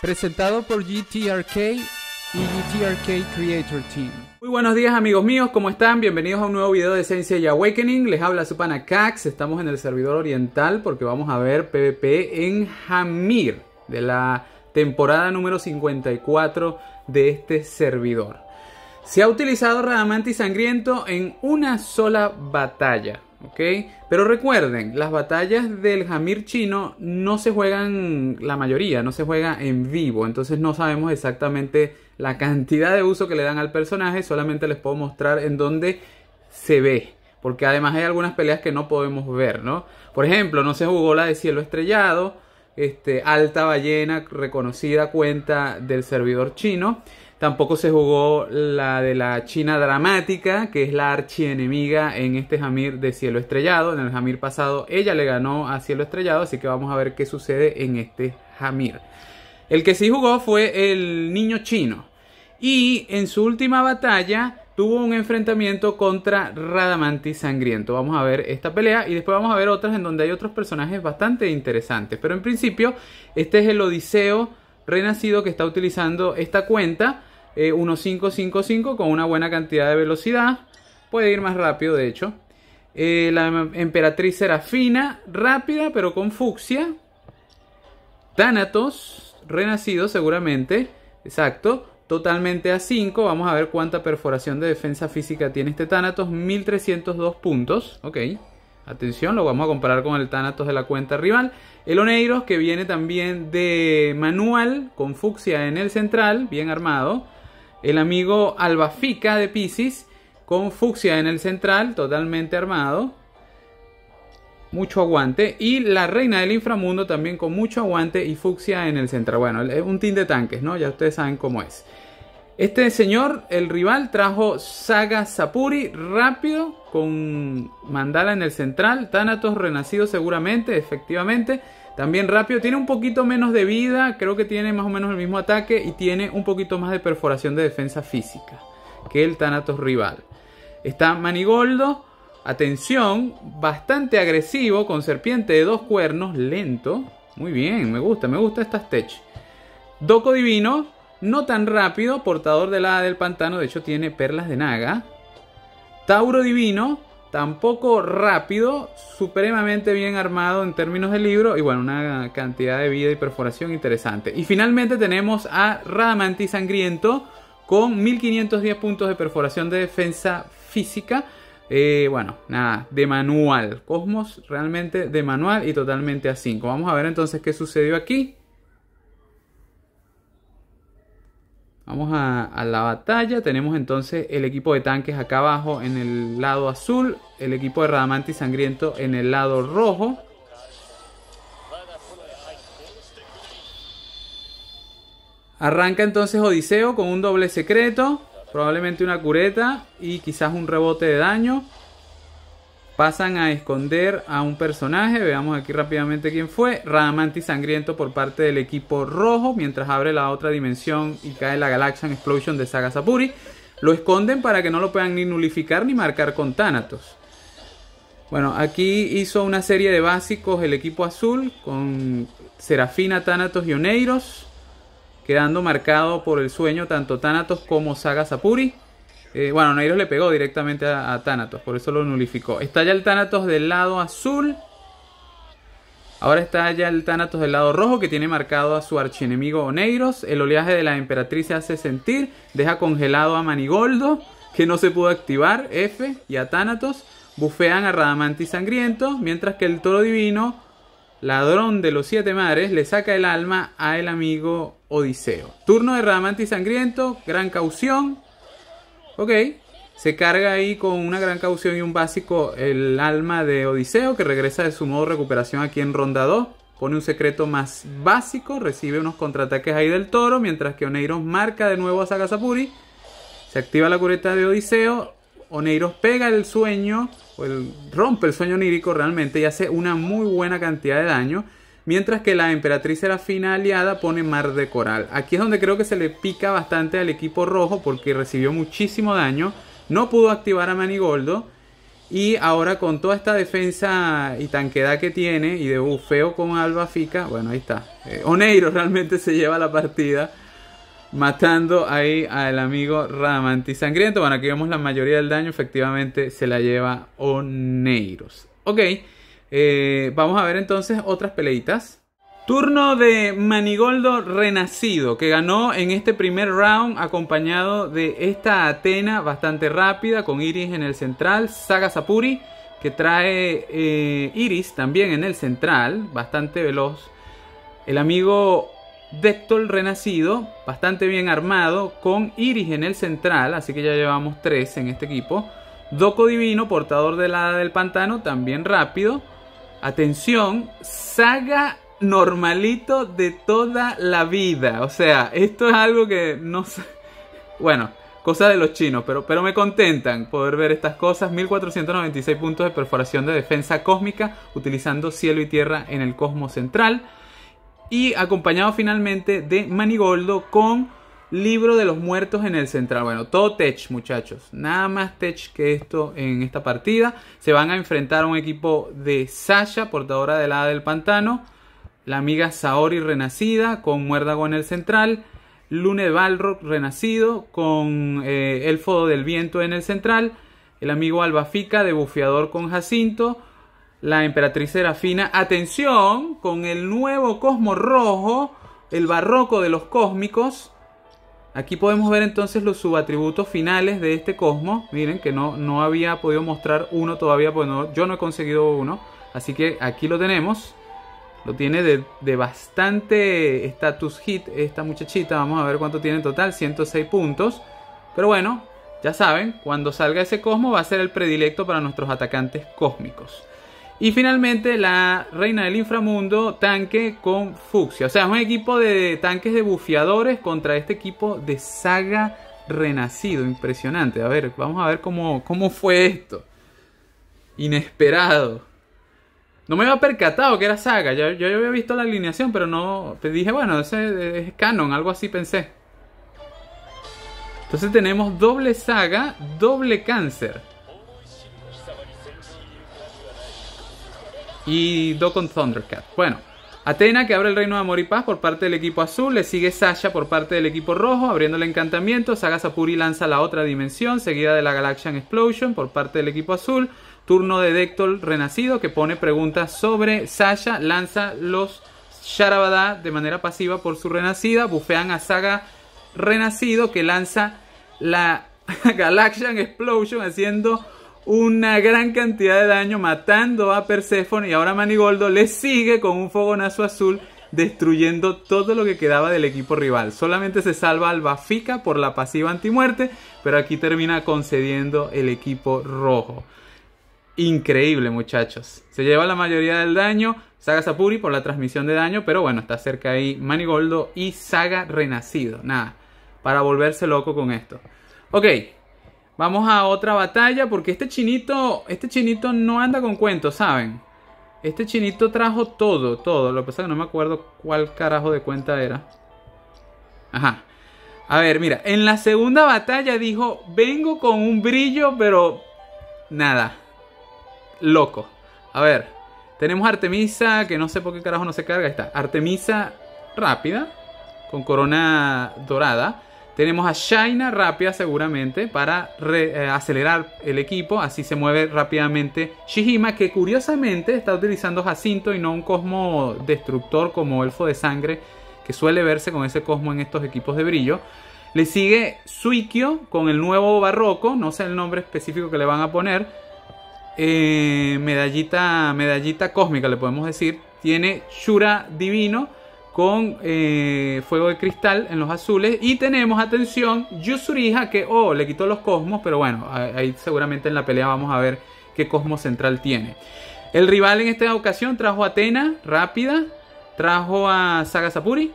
presentado por GTRK y GTRK Creator Team. Muy buenos días amigos míos, ¿cómo están? Bienvenidos a un nuevo video de Esencia y Awakening. Les habla su pana Cax, estamos en el servidor oriental porque vamos a ver PvP en Hamir de la temporada número 54 de este servidor. Se ha utilizado Radamanti Sangriento en una sola batalla. ¿Ok? Pero recuerden, las batallas del Hamir chino no se juegan, la mayoría, no se juega en vivo, entonces no sabemos exactamente la cantidad de uso que le dan al personaje, solamente les puedo mostrar en dónde se ve, porque además hay algunas peleas que no podemos ver, ¿no? Por ejemplo, no se jugó la de cielo estrellado, este, alta ballena, reconocida cuenta del servidor chino. Tampoco se jugó la de la China dramática, que es la archienemiga en este Jamir de Cielo Estrellado. En el Jamir pasado ella le ganó a Cielo Estrellado, así que vamos a ver qué sucede en este Jamir. El que sí jugó fue el niño chino. Y en su última batalla tuvo un enfrentamiento contra Radamanti Sangriento. Vamos a ver esta pelea y después vamos a ver otras en donde hay otros personajes bastante interesantes. Pero en principio, este es el Odiseo renacido que está utilizando esta cuenta 1555 eh, con una buena cantidad de velocidad. Puede ir más rápido, de hecho. Eh, la emperatriz Serafina, rápida pero con fucsia. Thanatos, renacido seguramente. Exacto. Totalmente a 5. Vamos a ver cuánta perforación de defensa física tiene este Thanatos. 1302 puntos. Ok. Atención, lo vamos a comparar con el Thanatos de la cuenta rival. El Oneiros, que viene también de manual, con fucsia en el central, bien armado. El amigo Albafica de Pisces con fucsia en el central, totalmente armado. Mucho aguante. Y la reina del inframundo también con mucho aguante y fucsia en el central. Bueno, es un team de tanques, ¿no? Ya ustedes saben cómo es. Este señor, el rival, trajo Saga Sapuri rápido con Mandala en el central. Thanatos renacido seguramente, efectivamente. También rápido, tiene un poquito menos de vida, creo que tiene más o menos el mismo ataque y tiene un poquito más de perforación de defensa física que el Thanatos rival. Está Manigoldo, atención, bastante agresivo, con serpiente de dos cuernos, lento. Muy bien, me gusta, me gusta esta tech. Doco Divino, no tan rápido, portador de la del pantano, de hecho tiene perlas de naga. Tauro Divino, tampoco rápido, supremamente bien armado en términos de libro y bueno, una cantidad de vida y perforación interesante. Y finalmente tenemos a Radamanti Sangriento con 1510 puntos de perforación de defensa física. Eh, bueno, nada, de manual. Cosmos realmente de manual y totalmente a 5. Vamos a ver entonces qué sucedió aquí. Vamos a, la batalla. Tenemos entonces el equipo de tanques acá abajo en el lado azul. El equipo de Radamanti Sangriento en el lado rojo. Arranca entonces Odiseo con un doble secreto. Probablemente una cureta y quizás un rebote de daño pasan a esconder a un personaje. Veamos aquí rápidamente quién fue. Radamanti Sangriento por parte del equipo rojo. Mientras abre la otra dimensión y cae la Galaxian Explosion de Saga Sapuri. Lo esconden para que no lo puedan ni nulificar ni marcar con Thanatos. Bueno, aquí hizo una serie de básicos el equipo azul con Serafina, Thanatos y Oneiros. Quedando marcado por el sueño tanto Thanatos como Saga Sapuri. Eh, bueno, Nairos le pegó directamente a, Thanatos, por eso lo nulificó. Está ya el Thanatos del lado azul. Ahora está ya el Thanatos del lado rojo que tiene marcado a su archienemigo Oneiros. El oleaje de la emperatriz se hace sentir. Deja congelado a Manigoldo, que no se pudo activar. F y a Thanatos. Bufean a Radamanti Sangriento. Mientras que el toro divino, ladrón de los siete mares, le saca el alma a el amigo Odiseo. Turno de Radamanti Sangriento. Gran caución. Ok. Se carga ahí con una gran caución y un básico el alma de Odiseo que regresa de su modo recuperación aquí en ronda 2. Pone un secreto más básico, recibe unos contraataques ahí del toro, mientras que Oneiros marca de nuevo a Sagasapuri. Se activa la cureta de Odiseo. Oneiros pega el sueño, o el, rompe el sueño onírico realmente y hace una muy buena cantidad de daño. Mientras que la emperatriz serafina aliada pone mar de coral. Aquí es donde creo que se le pica bastante al equipo rojo porque recibió muchísimo daño. No pudo activar a Manigoldo. Y ahora con toda esta defensa y tanquedad que tiene y de bufeo con Alba Fica, bueno, ahí está. Eh, Oneiro realmente se lleva la partida matando ahí al amigo Radamanti Sangriento. Bueno, aquí vemos la mayoría del daño, efectivamente se la lleva Oneiros. Ok, eh, vamos a ver entonces otras peleitas. Turno de Manigoldo Renacido, que ganó en este primer round acompañado de esta Atena bastante rápida con Iris en el central, Saga Sapuri, que trae eh, Iris también en el central, bastante veloz. El amigo Dectol Renacido, bastante bien armado, con Iris en el central, así que ya llevamos tres en este equipo. Doco Divino, portador de la del pantano, también rápido. Atención, Saga normalito de toda la vida. O sea, esto es algo que no sé. Bueno, cosa de los chinos, pero, pero me contentan poder ver estas cosas. 1496 puntos de perforación de defensa cósmica utilizando cielo y tierra en el cosmos central. Y acompañado finalmente de Manigoldo con Libro de los Muertos en el central. Bueno, todo tech, muchachos. Nada más tech que esto en esta partida. Se van a enfrentar a un equipo de Sasha, portadora del hada del pantano la amiga Saori renacida con Muérdago en el central, Lune Balrog renacido con eh, Elfo del Viento en el central, el amigo Albafica de Bufeador con Jacinto, la emperatriz Serafina, atención con el nuevo Cosmo Rojo, el barroco de los cósmicos. Aquí podemos ver entonces los subatributos finales de este cosmo. Miren que no, no había podido mostrar uno todavía, porque yo no he conseguido uno. Así que aquí lo tenemos. Lo tiene de, bastante status hit esta muchachita. Vamos a ver cuánto tiene en total. 106 puntos. Pero bueno, ya saben, cuando salga ese cosmo va a ser el predilecto para nuestros atacantes cósmicos. Y finalmente la reina del inframundo, tanque con fucsia. O sea, es un equipo de tanques de bufiadores contra este equipo de saga renacido. Impresionante. A ver, vamos a ver cómo, cómo fue esto. Inesperado. No me había percatado que era saga. Yo, yo había visto la alineación, pero no. Te dije, bueno, ese es canon, algo así pensé. Entonces tenemos doble saga, doble cáncer. Y con Thundercat. Bueno, Atena que abre el reino de amor y paz por parte del equipo azul. Le sigue Sasha por parte del equipo rojo, abriendo el encantamiento. Saga Sapuri lanza la otra dimensión, seguida de la Galaxian Explosion por parte del equipo azul. Turno de Dectol Renacido que pone preguntas sobre Sasha. Lanza los Sharabada de manera pasiva por su renacida. Bufean a Saga Renacido que lanza la Galaxian Explosion haciendo una gran cantidad de daño matando a Persephone y ahora Manigoldo le sigue con un fogonazo azul destruyendo todo lo que quedaba del equipo rival. Solamente se salva al Bafica por la pasiva antimuerte, pero aquí termina concediendo el equipo rojo. Increíble, muchachos. Se lleva la mayoría del daño. Saga Sapuri por la transmisión de daño. Pero bueno, está cerca ahí Manigoldo y Saga Renacido. Nada, para volverse loco con esto. Ok, vamos a otra batalla. Porque este chinito, este chinito no anda con cuentos, ¿saben? Este chinito trajo todo, todo. Lo que pasa es que no me acuerdo cuál carajo de cuenta era. Ajá. A ver, mira, en la segunda batalla dijo, vengo con un brillo, pero nada loco. A ver, tenemos Artemisa, que no sé por qué carajo no se carga. Ahí está. Artemisa rápida, con corona dorada. Tenemos a Shaina rápida seguramente para eh, acelerar el equipo. Así se mueve rápidamente Shihima, que curiosamente está utilizando Jacinto y no un Cosmo destructor como Elfo de Sangre, que suele verse con ese Cosmo en estos equipos de brillo. Le sigue Suikyo con el nuevo Barroco, no sé el nombre específico que le van a poner eh, medallita, medallita cósmica, le podemos decir. Tiene Shura Divino con eh, fuego de cristal en los azules. Y tenemos, atención, Yusurija que, oh, le quitó los cosmos, pero bueno, ahí seguramente en la pelea vamos a ver qué cosmos central tiene. El rival en esta ocasión trajo a Atena, rápida. Trajo a Saga Sapuri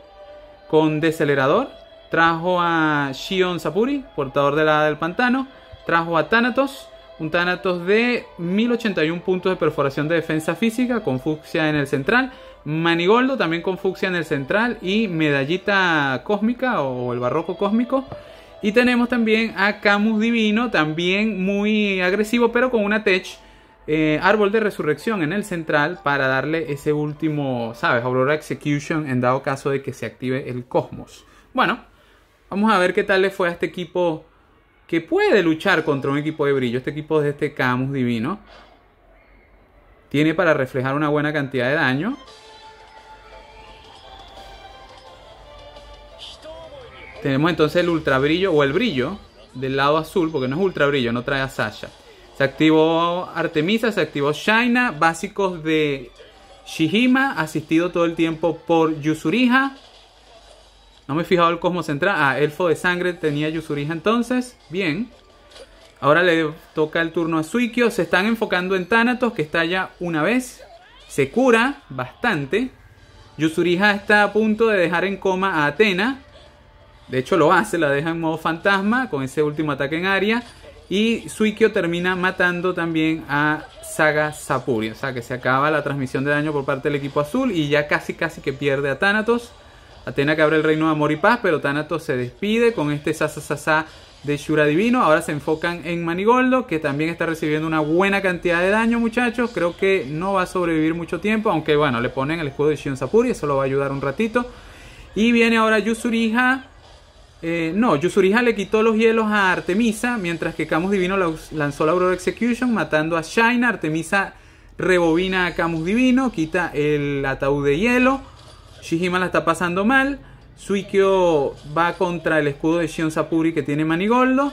con decelerador. Trajo a Shion Sapuri, portador de la del pantano. Trajo a Thanatos un Thanatos de 1081 puntos de perforación de defensa física con fucsia en el central. Manigoldo también con fucsia en el central y medallita cósmica o el barroco cósmico. Y tenemos también a Camus Divino, también muy agresivo, pero con una tech eh, árbol de resurrección en el central para darle ese último, ¿sabes? Aurora Execution en dado caso de que se active el cosmos. Bueno, vamos a ver qué tal le fue a este equipo que puede luchar contra un equipo de brillo. Este equipo de este Camus divino. Tiene para reflejar una buena cantidad de daño. Tenemos entonces el ultra brillo o el brillo del lado azul, porque no es ultra brillo, no trae a Sasha. Se activó Artemisa, se activó Shaina, básicos de Shihima, asistido todo el tiempo por Yusuriha. No me he fijado el cosmos central. Ah, elfo de sangre tenía Yusuriha entonces. Bien. Ahora le toca el turno a Suikyo. Se están enfocando en Thanatos, que está ya una vez. Se cura bastante. Yusuriha está a punto de dejar en coma a Atena. De hecho lo hace, la deja en modo fantasma con ese último ataque en área. Y Suikyo termina matando también a Saga Sapuri. O sea que se acaba la transmisión de daño por parte del equipo azul y ya casi casi que pierde a Thanatos. Atena que abre el reino de amor y paz, pero Thanatos se despide con este Sasa de Shura Divino. Ahora se enfocan en Manigoldo, que también está recibiendo una buena cantidad de daño, muchachos. Creo que no va a sobrevivir mucho tiempo, aunque bueno, le ponen el escudo de Shion Sapuri, eso lo va a ayudar un ratito. Y viene ahora Yusuriha eh, no, Yusuriha le quitó los hielos a Artemisa, mientras que Camus Divino lanzó la Aurora Execution, matando a Shaina. Artemisa rebobina a Camus Divino, quita el ataúd de hielo. Shihima la está pasando mal. Suikyo va contra el escudo de Shion Sapuri que tiene Manigoldo.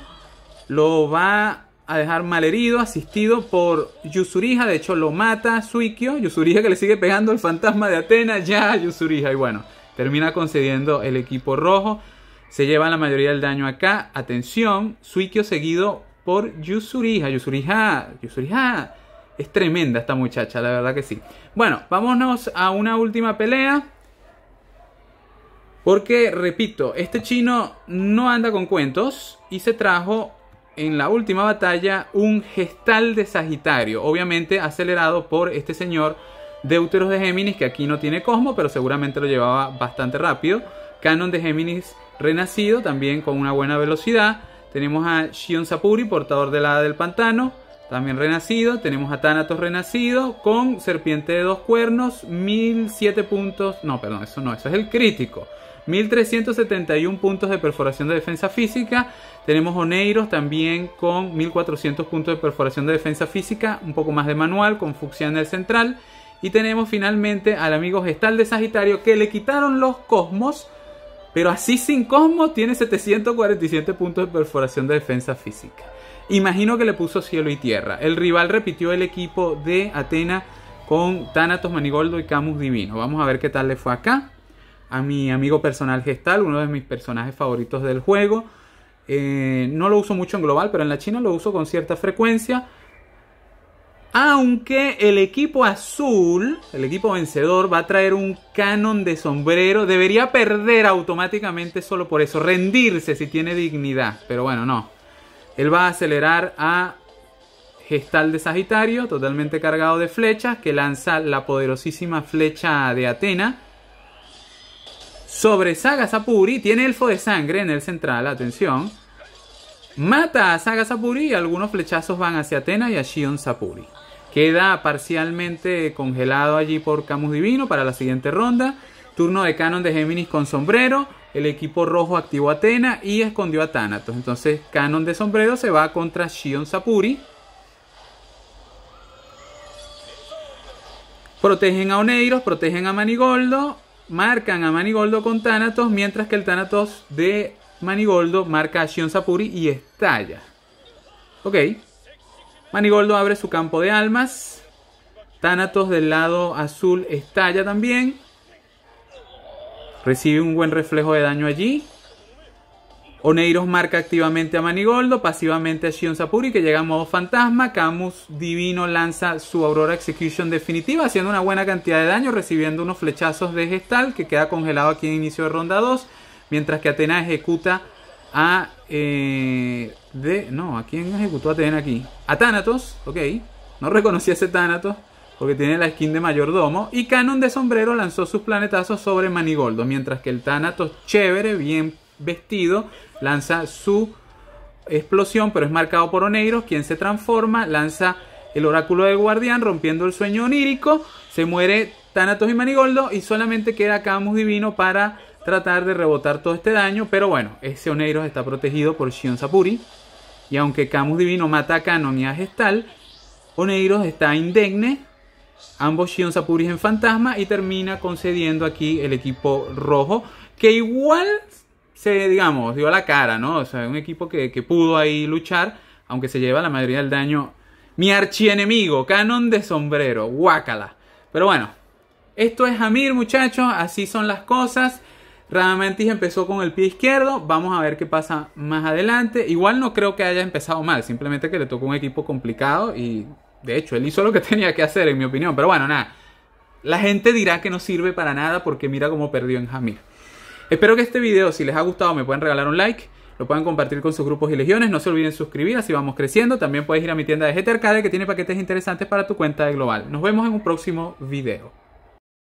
Lo va a dejar mal herido, asistido por Yusuriha. De hecho, lo mata Suikyo. Yusuriha que le sigue pegando el fantasma de Atena. Ya, Yusuriha. Y bueno, termina concediendo el equipo rojo. Se lleva la mayoría del daño acá. Atención, Suikyo seguido por Yusuriha. Yusuriha, Yusuriha. Es tremenda esta muchacha, la verdad que sí. Bueno, vámonos a una última pelea. Porque, repito, este chino no anda con cuentos y se trajo en la última batalla un gestal de Sagitario, obviamente acelerado por este señor Deuteros de Géminis, que aquí no tiene Cosmo, pero seguramente lo llevaba bastante rápido. Canon de Géminis renacido, también con una buena velocidad. Tenemos a Shion Sapuri, portador de la hada del pantano, también renacido. Tenemos a Thanatos renacido con serpiente de dos cuernos, 1007 puntos. No, perdón, eso no, eso es el crítico. 1371 puntos de perforación de defensa física. Tenemos Oneiros también con 1400 puntos de perforación de defensa física, un poco más de manual, con Fuxia en el central. Y tenemos finalmente al amigo Gestal de Sagitario que le quitaron los cosmos pero así sin Cosmos tiene 747 puntos de perforación de defensa física. Imagino que le puso cielo y tierra. El rival repitió el equipo de Atena con Thanatos, Manigoldo y Camus Divino. Vamos a ver qué tal le fue acá. A mi amigo personal Gestal, uno de mis personajes favoritos del juego. Eh, no lo uso mucho en global, pero en la China lo uso con cierta frecuencia. Aunque el equipo azul, el equipo vencedor, va a traer un canon de sombrero. Debería perder automáticamente solo por eso. Rendirse si tiene dignidad. Pero bueno, no. Él va a acelerar a Gestal de Sagitario, totalmente cargado de flechas, que lanza la poderosísima flecha de Atena. Sobre Saga Sapuri, tiene elfo de sangre en el central, atención. Mata a Saga Sapuri y algunos flechazos van hacia Atena y a Shion Sapuri. Queda parcialmente congelado allí por Camus Divino para la siguiente ronda. Turno de Canon de Géminis con sombrero. El equipo rojo activó a Atena y escondió a Thanatos. Entonces Canon de sombrero se va contra Shion Sapuri. Protegen a Oneiros, protegen a Manigoldo. Marcan a Manigoldo con Thanatos. Mientras que el Thanatos de Manigoldo marca a Shion Sapuri y estalla. Ok. Manigoldo abre su campo de almas. Thanatos del lado azul estalla también. Recibe un buen reflejo de daño allí. Oneiros marca activamente a Manigoldo, pasivamente a Shion Sapuri que llega en modo fantasma. Camus Divino lanza su Aurora Execution definitiva, haciendo una buena cantidad de daño, recibiendo unos flechazos de gestal que queda congelado aquí en inicio de ronda 2. Mientras que Atena ejecuta a... Eh, de, no, ¿a quién ejecutó Atena aquí? A Thanatos, ok. No reconocí a ese Thanatos porque tiene la skin de mayordomo. Y Canon de sombrero lanzó sus planetazos sobre Manigoldo. Mientras que el Thanatos chévere, bien vestido, lanza su explosión, pero es marcado por Oneiros, quien se transforma, lanza el oráculo del guardián rompiendo el sueño onírico. Se muere Thanatos y Manigoldo y solamente queda Camus Divino para tratar de rebotar todo este daño. Pero bueno, ese Oneiros está protegido por Shion Sapuri. Y aunque Camus Divino mata a Canon y a Gestal, Oneiros está indegne. Ambos Shion Sapuris en fantasma y termina concediendo aquí el equipo rojo. Que igual se, digamos, dio la cara, ¿no? O sea, un equipo que, que pudo ahí luchar, aunque se lleva la mayoría del daño. Mi archienemigo, Canon de sombrero, guácala. Pero bueno, esto es Amir, muchachos, así son las cosas. Radamantis empezó con el pie izquierdo, vamos a ver qué pasa más adelante. Igual no creo que haya empezado mal, simplemente que le tocó un equipo complicado y de hecho él hizo lo que tenía que hacer en mi opinión. Pero bueno, nada, la gente dirá que no sirve para nada porque mira cómo perdió en Hamir. Espero que este video, si les ha gustado, me pueden regalar un like. Lo pueden compartir con sus grupos y legiones. No se olviden suscribir, así vamos creciendo. También puedes ir a mi tienda de GT que tiene paquetes interesantes para tu cuenta de global. Nos vemos en un próximo video.